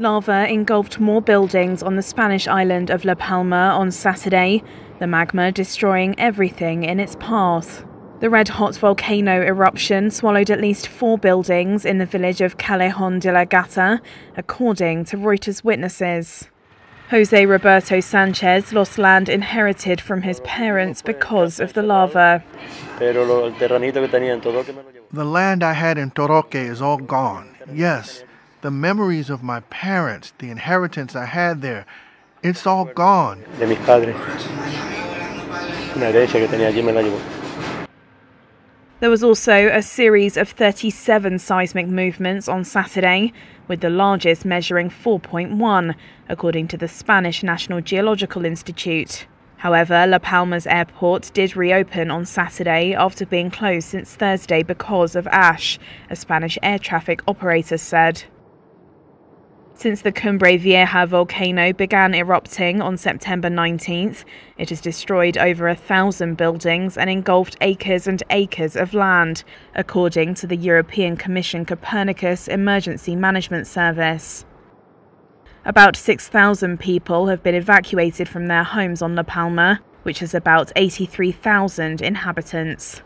Lava engulfed more buildings on the Spanish island of La Palma on Saturday, the magma destroying everything in its path. The red hot volcano eruption swallowed at least four buildings in the village of Callejon de la Gata, according to Reuters witnesses. Jose Roberto Sanchez lost land inherited from his parents because of the lava. The land I had in Todoque is all gone. Yes, the memories of my parents, the inheritance I had there, it's all gone. De mis padres. Una herencia que tenía allí me la llevó. There was also a series of 37 seismic movements on Saturday, with the largest measuring 4.1, according to the Spanish National Geological Institute. However, La Palma's airport did reopen on Saturday after being closed since Thursday because of ash, a Spanish air traffic operator said. Since the Cumbre Vieja volcano began erupting on September 19th, it has destroyed over a thousand buildings and engulfed acres and acres of land, according to the European Commission Copernicus Emergency Management Service. About 6,000 people have been evacuated from their homes on La Palma, which has about 83,000 inhabitants.